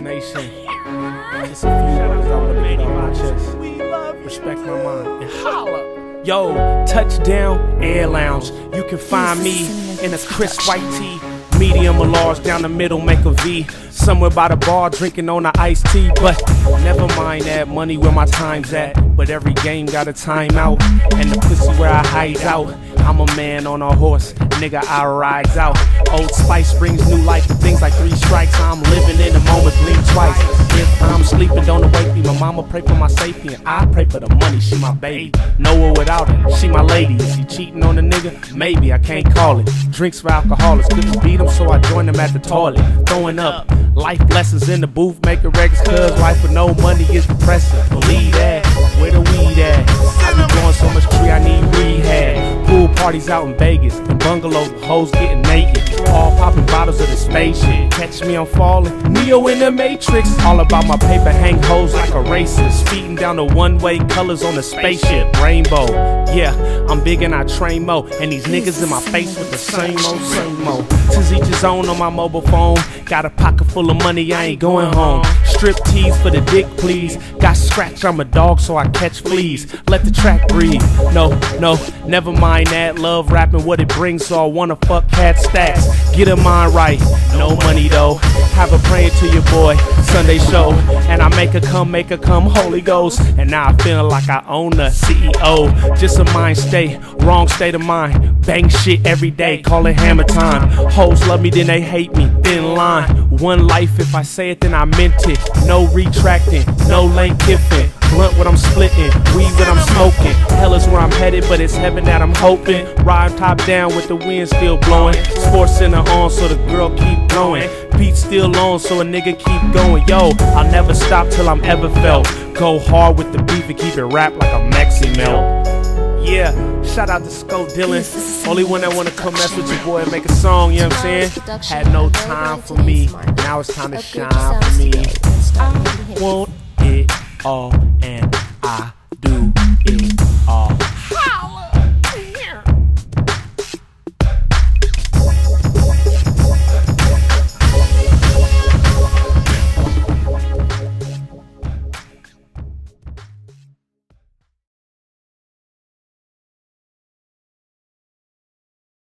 Nation. Just a few words I wanna make on my chest. Respect my mind and holla. Yo, touchdown, air lounge. You can find me in a crisp white tee. Medium or large, down the middle, make a V. Somewhere by the bar, drinking on the iced tea. But never mind that money where my time's at. But every game got a timeout. And the pussy where I hide out. I'm a man on a horse, nigga, I rides out. Old Spice brings new life to things like three strikes. Mama pray for my safety, and I pray for the money, she my baby. Know her without it, she my lady. Is she cheating on a nigga? Maybe, I can't call it. Drinks for alcoholics, couldn't beat them, so I joined them at the toilet. Throwing up. Life lessons in the booth, making records, cuz life with no money is depressing. Believe that, where the weed parties out in Vegas, and bungalows with hoes getting naked. All popping bottles of the spaceship. Catch me, I'm falling. Neo in the Matrix. All about my paper, hang hoes like a racist. Speeding down the one way colors on the spaceship. Rainbow. Yeah, I'm big and I train mo. And these niggas in my face with the same old, same old. Tis each his own on my mobile phone. Got a pocket full of money, I ain't going home. Strip tease for the dick, please. Got scratch, I'm a dog, so I catch fleas. Let the track breathe. No, no, never mind that. Love rapping what it brings, so I wanna fuck cat stacks. Get a mind right, no money though. Have a praying to your boy, Sunday show. And I make her come, make her come, Holy Ghost. And now I feel like I own the CEO. Just a mind state, wrong state of mind. Bang shit every day, call it hammer time. Hoes love me, then they hate me. Thin line. One life, if I say it, then I meant it. No retracting, no Lane Kiffin. Blunt what I'm splitting, weed what I'm smoking. Hell is where I'm headed, but it's heaven that I'm hoping. Ride top down with the wind still blowing. Sports center on, so the girl keep going. Beat still on, so a nigga keep going. Yo, I'll never stop till I'm ever felt. Go hard with the beef and keep it rap like a Maxi melt. Yeah, shout out to Sco Dylan. Only one that wanna come mess with your boy and make a song, you know what I'm saying? Had no time for me. Now it's time to shine for me. I want it all and I do it all.